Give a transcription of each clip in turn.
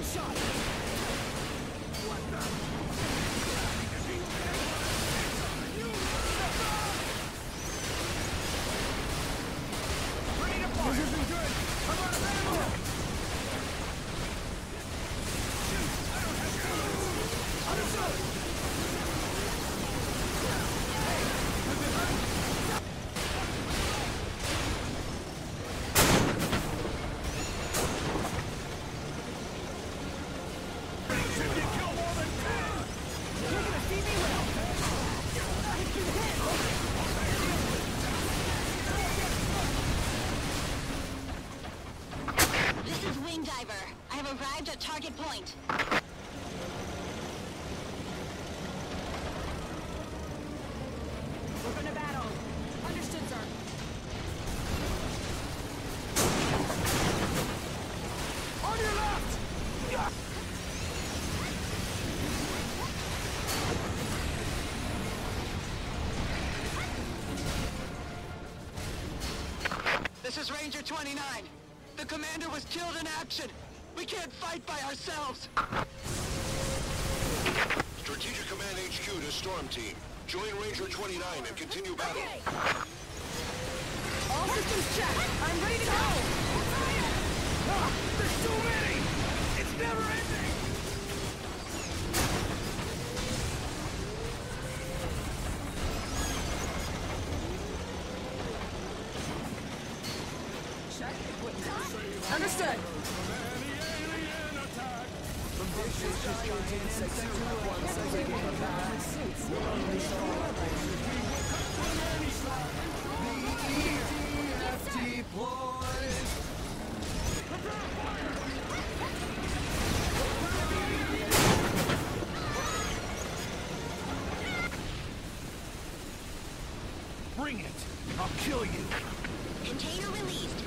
One shot! Have arrived at target point. We're gonna battle. Understood, sir. On your left! This is Ranger 29. The commander was killed in action. We can't fight by ourselves. Strategic Command HQ to Storm Team. Join Ranger 29 and continue battle. All systems checked. I'm ready to go. Ah, there's too many! It's never ending! Understood. Bring it! I'll kill you! Container released.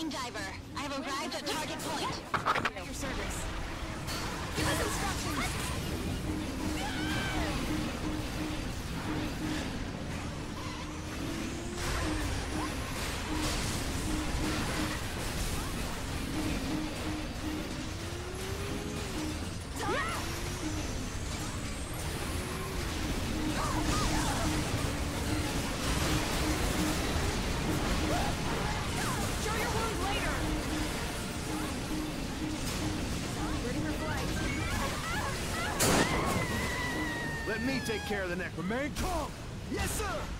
Wing Diver. I have arrived at target point. At your service. Give us instructions. Let me take care of the neck. Remain calm! Yes, sir!